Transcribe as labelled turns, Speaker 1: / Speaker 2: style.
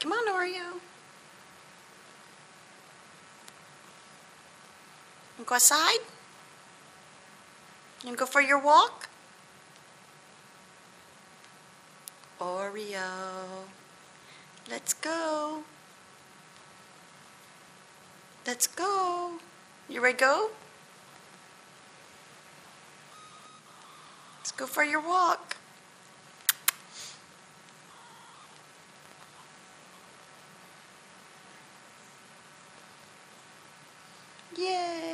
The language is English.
Speaker 1: Come on, Oreo. You go outside? You go for your walk? Oreo. Let's go. Let's go. You ready to go? Let's go for your walk. Yay!